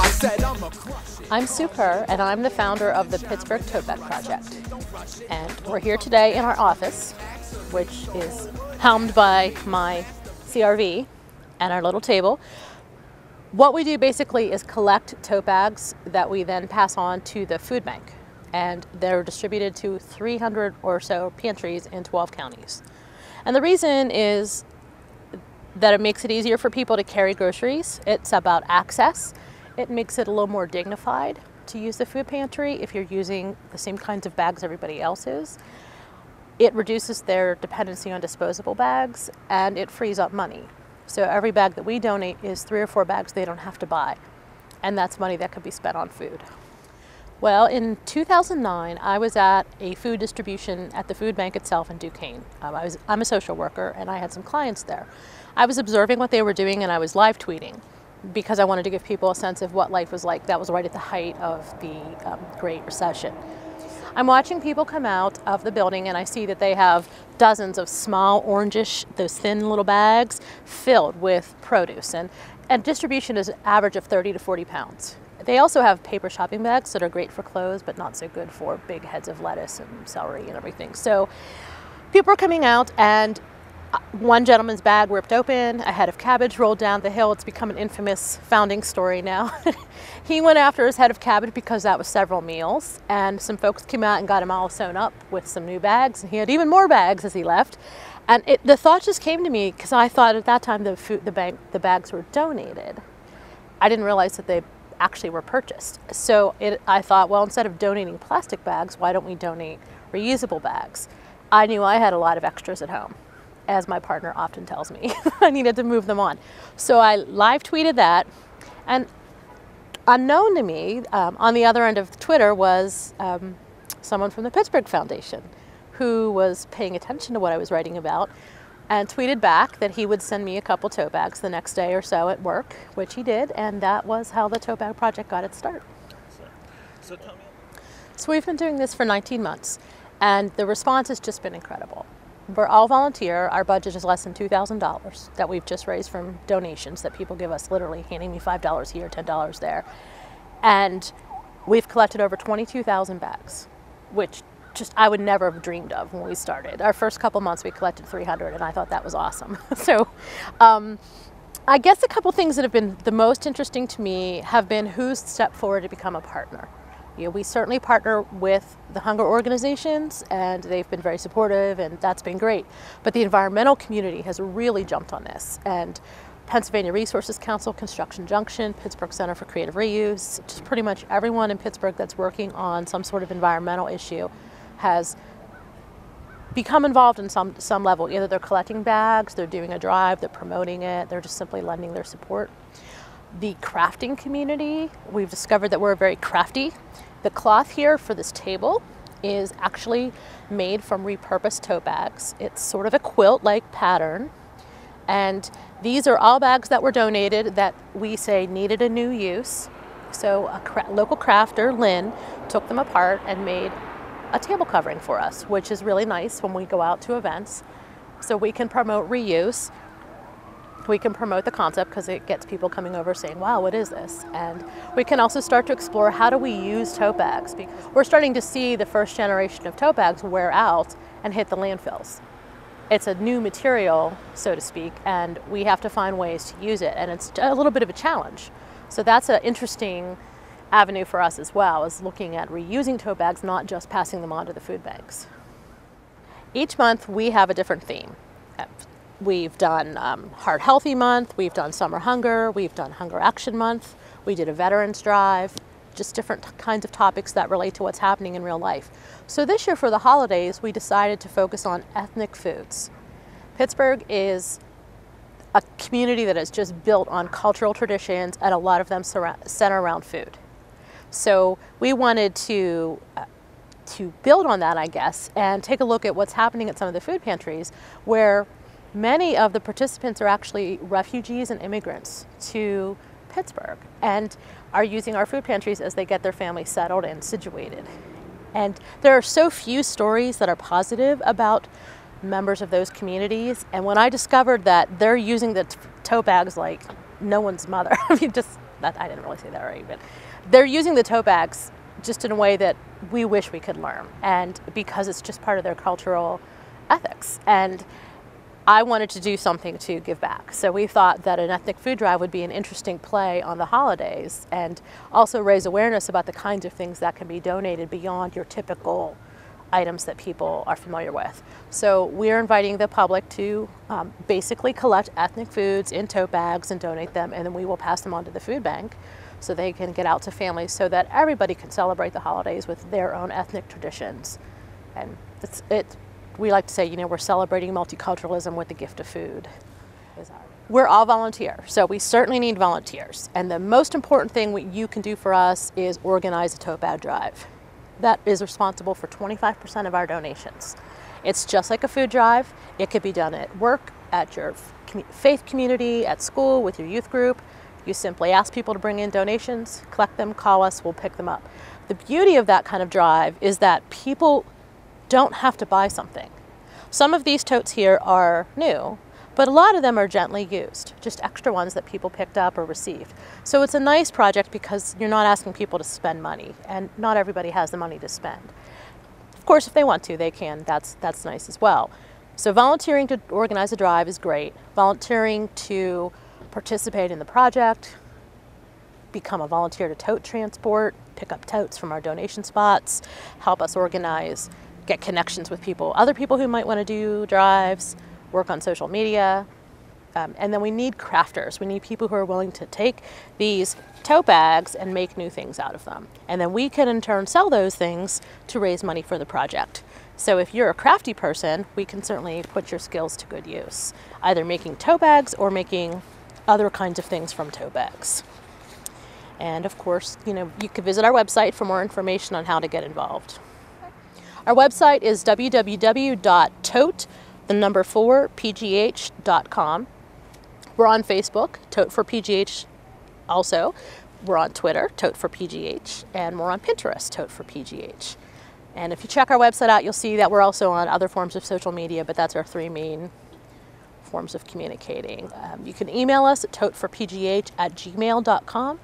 I said I'm a crush. I'm Sue Kerr, and I'm the founder of the Pittsburgh Tote Bag Project. And we're here today in our office, which is helmed by my CRV and our little table. What we do basically is collect tote bags that we then pass on to the food bank. And they're distributed to 300 or so pantries in 12 counties. And the reason is that it makes it easier for people to carry groceries. It's about access. It makes it a little more dignified to use the food pantry if you're using the same kinds of bags everybody else is. It reduces their dependency on disposable bags and it frees up money. So every bag that we donate is three or four bags they don't have to buy. And that's money that could be spent on food. Well, in 2009, I was at a food distribution at the food bank itself in Duquesne. Um, I was, I'm a social worker and I had some clients there. I was observing what they were doing and I was live tweeting because I wanted to give people a sense of what life was like. That was right at the height of the um, Great Recession. I'm watching people come out of the building and I see that they have dozens of small orangish, those thin little bags filled with produce. And, and distribution is an average of 30 to 40 pounds. They also have paper shopping bags that are great for clothes, but not so good for big heads of lettuce and celery and everything. So people are coming out and one gentleman's bag ripped open, a head of cabbage rolled down the hill. It's become an infamous founding story now. he went after his head of cabbage because that was several meals, and some folks came out and got him all sewn up with some new bags, and he had even more bags as he left. And it, the thought just came to me because I thought at that time the, food, the, bank, the bags were donated. I didn't realize that they actually were purchased. So it, I thought, well, instead of donating plastic bags, why don't we donate reusable bags? I knew I had a lot of extras at home, as my partner often tells me. I needed to move them on. So I live tweeted that, and unknown to me, um, on the other end of Twitter was um, someone from the Pittsburgh Foundation who was paying attention to what I was writing about and tweeted back that he would send me a couple tote bags the next day or so at work, which he did, and that was how the tote bag project got its start. So, so tell me. So we've been doing this for 19 months, and the response has just been incredible. We're all volunteer. Our budget is less than $2,000 that we've just raised from donations that people give us, literally handing me $5 here, $10 there. And we've collected over 22,000 bags, which just I would never have dreamed of when we started. Our first couple months we collected 300 and I thought that was awesome. so um, I guess a couple things that have been the most interesting to me have been who's stepped forward to become a partner. You know, we certainly partner with the hunger organizations and they've been very supportive and that's been great. But the environmental community has really jumped on this and Pennsylvania Resources Council, Construction Junction, Pittsburgh Center for Creative Reuse, just pretty much everyone in Pittsburgh that's working on some sort of environmental issue has become involved in some, some level. Either they're collecting bags, they're doing a drive, they're promoting it, they're just simply lending their support. The crafting community, we've discovered that we're very crafty. The cloth here for this table is actually made from repurposed tote bags. It's sort of a quilt-like pattern. And these are all bags that were donated that we say needed a new use. So a cra local crafter, Lynn, took them apart and made a table covering for us, which is really nice when we go out to events. So we can promote reuse. We can promote the concept because it gets people coming over saying, wow, what is this? And we can also start to explore how do we use tote bags because we're starting to see the first generation of tote bags wear out and hit the landfills. It's a new material, so to speak, and we have to find ways to use it. And it's a little bit of a challenge. So that's an interesting avenue for us as well is looking at reusing tote bags, not just passing them on to the food banks. Each month we have a different theme. We've done um, Heart Healthy Month, we've done Summer Hunger, we've done Hunger Action Month, we did a Veterans Drive, just different kinds of topics that relate to what's happening in real life. So this year for the holidays, we decided to focus on ethnic foods. Pittsburgh is a community that is just built on cultural traditions and a lot of them center around food. So we wanted to uh, to build on that, I guess, and take a look at what's happening at some of the food pantries where many of the participants are actually refugees and immigrants to Pittsburgh and are using our food pantries as they get their families settled and situated. And there are so few stories that are positive about members of those communities. And when I discovered that they're using the tote bags like no one's mother, I mean, just that I didn't really say that right, but they're using the tote bags just in a way that we wish we could learn, and because it's just part of their cultural ethics. And I wanted to do something to give back. So we thought that an ethnic food drive would be an interesting play on the holidays and also raise awareness about the kinds of things that can be donated beyond your typical items that people are familiar with. So we're inviting the public to um, basically collect ethnic foods in tote bags and donate them, and then we will pass them on to the food bank so they can get out to families so that everybody can celebrate the holidays with their own ethnic traditions. And it's, it, we like to say, you know, we're celebrating multiculturalism with the gift of food. We're all volunteer, so we certainly need volunteers. And the most important thing we, you can do for us is organize a tote bag drive. That is responsible for 25% of our donations. It's just like a food drive. It could be done at work, at your faith community, at school, with your youth group. You simply ask people to bring in donations, collect them, call us, we'll pick them up. The beauty of that kind of drive is that people don't have to buy something. Some of these totes here are new, but a lot of them are gently used, just extra ones that people picked up or received. So it's a nice project because you're not asking people to spend money, and not everybody has the money to spend. Of course, if they want to, they can. That's, that's nice as well. So volunteering to organize a drive is great. Volunteering to participate in the project, become a volunteer to tote transport, pick up totes from our donation spots, help us organize get connections with people, other people who might want to do drives, work on social media. Um, and then we need crafters. We need people who are willing to take these tote bags and make new things out of them. And then we can in turn sell those things to raise money for the project. So if you're a crafty person, we can certainly put your skills to good use, either making tote bags or making other kinds of things from tote bags. And of course, you know, you can visit our website for more information on how to get involved. Our website is www.tote, the number four, pgh.com. We're on Facebook, Tote for PGH also. We're on Twitter, Tote for PGH, and we're on Pinterest, Tote for PGH. And if you check our website out, you'll see that we're also on other forms of social media, but that's our three main forms of communicating. Um, you can email us at toteforpgh at gmail.com